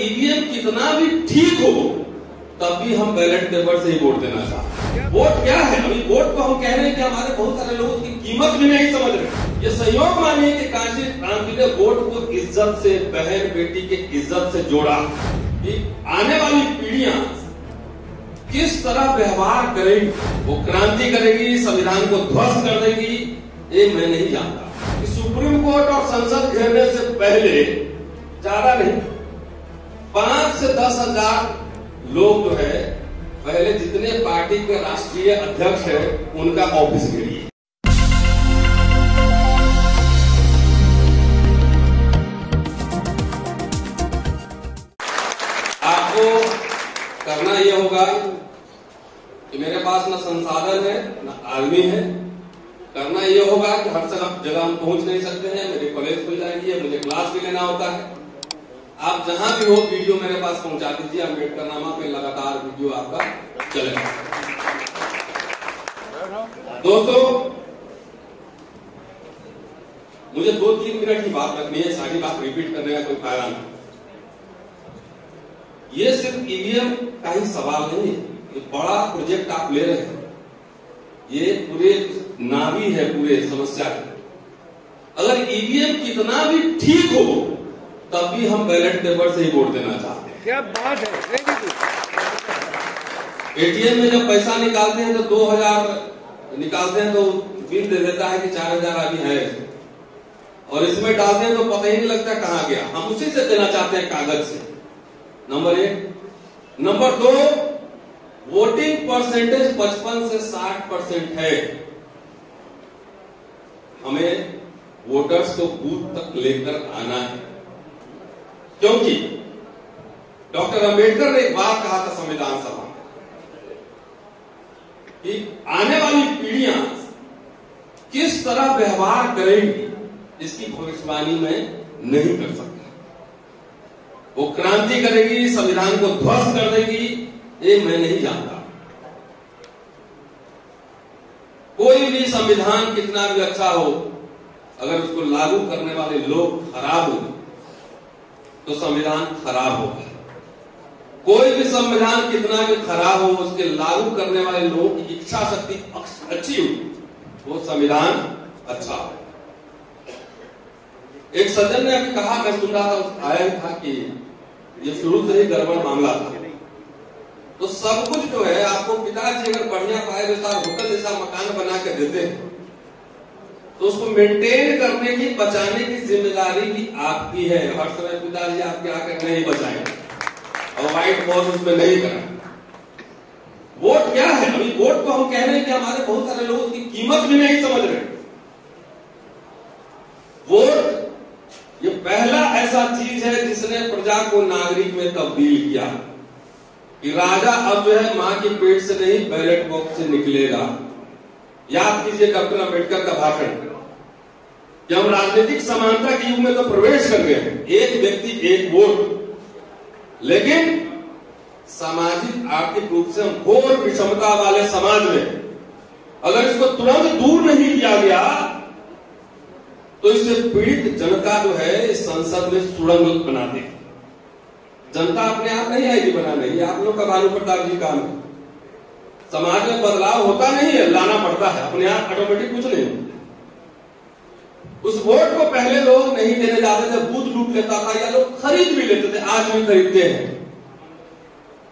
EVM कितना भी ठीक हो तब भी हम बैलेट पेपर से ही वोट देना चाहते वोट क्या है? अभी वोट को हम कह रहे हैं कि हमारे बहुत सारे लोग उसकी कीमत भी नहीं समझ रहे। ये संयोग मानिए कि काशी क्रांति ने वोट को इज़्ज़त से, बहन बेटी के इज़्ज़त से जोड़ा। कि आने वाली पीढ़ियाँ किस तरह व्यवहार करेगी? वो क्रांति करेगी, संविधान को ध्वस्त कर देगी, ये मैं नहीं जानता। सुप्रीम कोर्ट और संसद घेरने से पहले ज़्यादा नहीं। पाँच से दस हज़ार लोग जो है, पहले जितने पार्टी के राष्ट्रीय अध्यक्ष है, उनका ऑफ़िस घेरिए आपको करना यह होगा कि मेरे पास ना संसाधन है, न आदमी है। करना यह होगा कि हर जगह जगह हम पहुँच नहीं सकते हैं, मेरे कॉलेज खुल जाएगी, मुझे क्लास भी लेना होता है। आप जहाँ भी हो, वीडियो मेरे पास पहुँचा दीजिए। अंबेडकर नामा पे लगातार वीडियो आपका चलेगा। दोस्तों, मुझे दो तीन मिनट की बात रखनी है, सारी बात रिपीट करने का कोई फ़ायदा नहीं। ये सिर्फ़ ईवीएम का ही सवाल नहीं है ये बड़ा प्रोजेक्ट आप ले रहे हैं। ये पूरे नावी है, पूरे समस्या के अगर ईवीएम कितना भी ठीक हो तब भी हम बैलेट पेपर से ही वोट देना चाहते हैं। क्या बात है? एटीएम में जब पैसा निकालते हैं तो दो हज़ार निकालते हैं तो बिल दे देता है कि चार हज़ार अभी है। और इसमें डालते हैं तो पता ही नहीं लगता कहाँ गया। हम उसी से देना चाहते हैं कागज़ से। नंबर एक। नंबर दो वोटिंग परसेंटेज पचपन से साठ परसेंट है। हमें वोटर्स को बूथ तक लेकर आना है। क्योंकि डॉक्टर अंबेडकर ने एक बात कहा था संविधान सभा में कि आने वाली पीढ़ियाँ किस तरह व्यवहार करेंगी, इसकी भविष्यवाणी में नहीं कर सकता। वो क्रांति करेगी, संविधान को ध्वस्त कर देगी, ये मैं नहीं जानता। कोई भी संविधान कितना भी अच्छा हो, अगर उसको लागू करने वाले लोग खराब हो तो संविधान खराब होगा कोई भी संविधान कितना भी खराब हो, उसके लागू करने वाले लोगों की इच्छा शक्ति अच्छी हो वो संविधान अच्छा हो एक सज्जन ने अभी कहा, मैं सुन रहा था आया था कि ये शुरू से ही गड़बड़ मामला था। तो सब कुछ जो है, आपको पिताजी अगर बढ़िया जैसा होटल जैसा मकान बना के देते हैं तो उसको मेंटेन करने की, बचाने की ज़िम्मेदारी भी आपकी है। हर समय पिताजी आपके आकर नहीं बचाएँगे और व्हाइट बॉल उसमें नहीं करा। वोट क्या है? अभी वोट को हम कह रहे हैं कि हमारे बहुत सारे लोग उसकी कीमत भी नहीं समझ रहे। वोट ये पहला ऐसा चीज़ है जिसने प्रजा को नागरिक में तब्दील किया। कि राजा अब जो है माँ के पेट से नहीं बैलेट बॉक्स से निकलेगा। याद कीजिए डॉक्टर अंबेडकर का भाषण। कि हम राजनीतिक समानता के युग में तो प्रवेश कर गए हैं एक व्यक्ति, एक वोट। लेकिन सामाजिक, आर्थिक रूप से हम घोर विषमता वाले समाज में अगर इसको तुरंत दूर नहीं किया गया तो इससे पीड़ित जनता जो है, इस संसद में सुरंग बना देगी जनता अपने आप नहीं आएगी बनाने, ये आप लोग का भानु प्रताप जी काम है। समाज में बदलाव होता नहीं है, लाना पड़ता है। अपने आप ऑटोमेटिक कुछ नहीं होता। उस वोट को पहले लोग नहीं देने जाते थे, बूथ लूट लेता था, या लोग खरीद भी लेते थे, आज भी खरीदते हैं।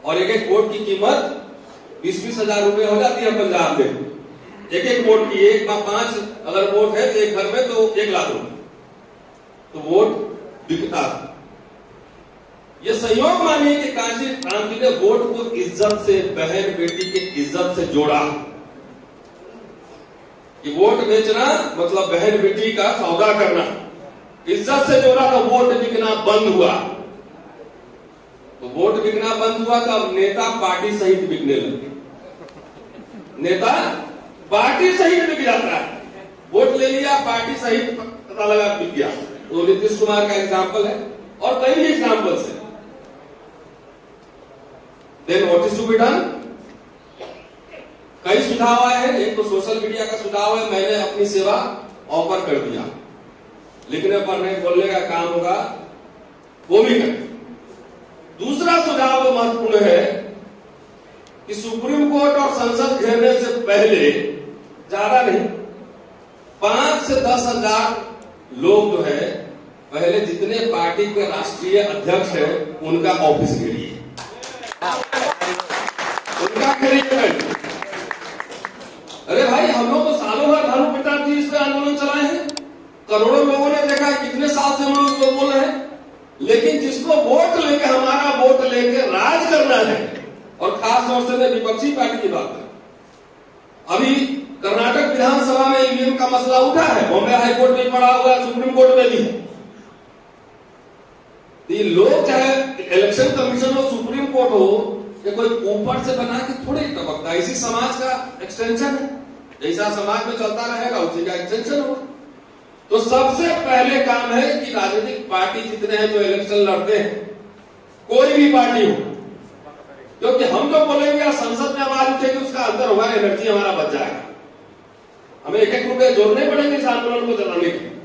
और एक एक वोट की कीमत बीस बीस हज़ार रुपए हो जाती है पंजाब में। एक एक वोट की एक पाँच अगर वोट है तो एक घर में तो एक लाख रुपए तो वोट बिकता था। ये संयोग मानिए कि काशी क्रांति ने वोट को इज़्ज़त से, बहन बेटी के इज़्ज़त से जोड़ा। कि वोट बेचना मतलब बहन बेटी का सौदा करना। इज़्ज़त से जोड़ा तो वोट बिकना बंद हुआ। तो वोट बिकना बंद हुआ तो अब नेता पार्टी सहित बिकने लगे। नेता पार्टी सहित बिक जाता है। वोट ले लिया, पार्टी सहित पता लगा बिक गया। तो नीतीश कुमार का एग्ज़ाम्पल है। और कई एग्जाम्पल्स है। Then what is to be done कई सुझाव आए हैं। एक तो सोशल मीडिया का सुझाव है, मैंने अपनी सेवा ऑफ़र कर दिया। लिखने पढ़ने बोलने का काम होगा, वो भी करें। महत्वपूर्ण है कि सुप्रीम कोर्ट और संसद घेरने से पहले, ज़्यादा नहीं, पाँच से दस हज़ार लोग जो है, पहले जितने पार्टी के राष्ट्रीय अध्यक्ष है, उनका ऑफ़िस घेरिए। उनका अरे भाई, हम लोग तो सालों भर भानु प्रताप जी इस पर आंदोलन चलाए हैं। करोड़ों लोगों ने देखा कितने साल से हम लोग इसको बोल रहे हैं। लेकिन जिसको वोट लेके, हमारा वोट लेके राज करना है, और खास तौर से मैं विपक्षी पार्टी की बात कर अभी कर्नाटक विधानसभा में ईवीएम का मसला उठा है, बॉम्बे हाईकोर्ट में पड़ा हुआ है, सुप्रीम कोर्ट में भी है। लोग इलेक्शन कमीशन हो सुप्रीम कोर्ट हो, या कोई ऊपर से बना के थोड़े टपकता इसी समाज का एक्सटेंशन है। जैसा समाज में चलता रहेगा, उसी का एक्सटेंशन होगा। तो सबसे पहले काम है कि राजनीतिक पार्टी जितने हैं जो इलेक्शन लड़ते हैं, कोई भी पार्टी हो, क्योंकि हम तो बोलेंगे या संसद में आवाज़ उठेगी, उसका अंदर होगा एनर्जी हमारा बच जाएगा। हमें एक एक रुपए जोड़ने पड़ेंगे इस आंदोलन को चलाने के बात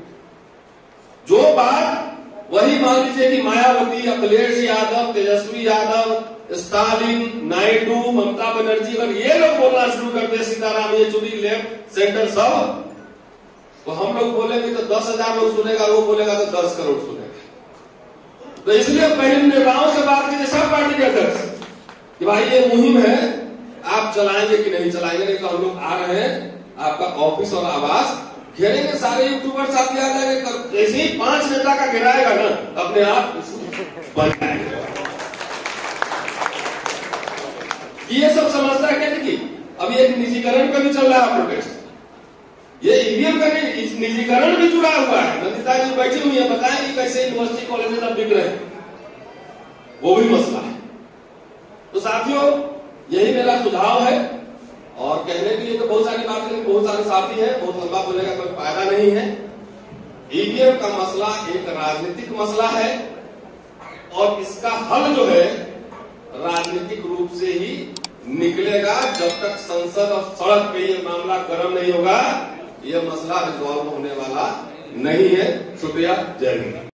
वही मान लीजिए कि मायावती, अखिलेश यादव, तेजस्वी यादव, स्टालिन, नायडू, ममता बनर्जी अगर ये लोग बोलना शुरू करते सीताराम येचुरी लेफ़्ट सेंटर सब। तो हम लोग बोलेंगे तो दस हज़ार लोग सुनेगा, वो बोलेगा तो दस करोड़ सुनेगा। तो इसलिए पहले नेताओं से बात कीजिए, सब पार्टी के अध्यक्ष। कि भाई ये मुहिम है, आप चलाएँगे कि नहीं चलाएँगे, नहीं तो हम लोग आ रहे हैं, आपका ऑफ़िस और आवास। घेरेंगे सारे यूट्यूबर साथी आ जाएँगे जैसे ही पाँच नेता का गिराएगा ना, अपने आप ये सब समझता है क्या कि अभी एक निजीकरण का भी चल रहा है प्रोटेस्ट ये ईवीएम का निजीकरण भी जुड़ा हुआ है। नंदिता जी बैठी हुई है बताएँ कि कैसे यूनिवर्सिटी कॉलेजेस अब बिक रहे हैं। वो भी मसला है। तो साथियों, यही मेरा सुझाव है और कहने के लिए तो बहुत सारी बात लेकिन बहुत सारे साथी हैं, बहुत लंबा बोलने का कोई फ़ायदा नहीं है। ईवीएम का मसला एक राजनीतिक मसला है और इसका हल जो है, राजनीतिक रूप से ही निकलेगा जब तक संसद और सड़क पे ये मामला गर्म नहीं होगा। ये मसला रिजॉल्व होने वाला नहीं है। शुक्रिया, जय हिंद।